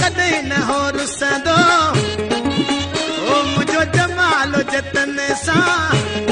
ڪڏهن نه هو رسندو. رسندو منهنجو جمالو جتن سان.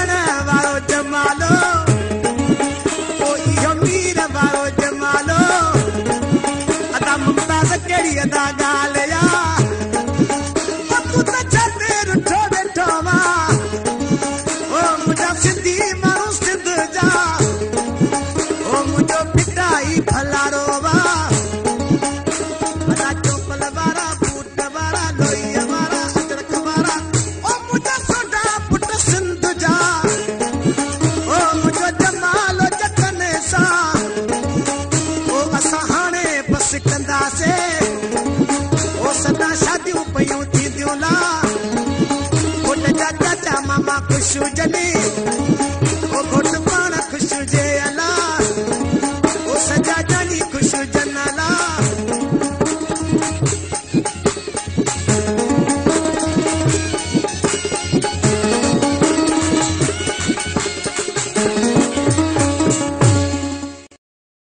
خوش جي سڄي خوش جنل.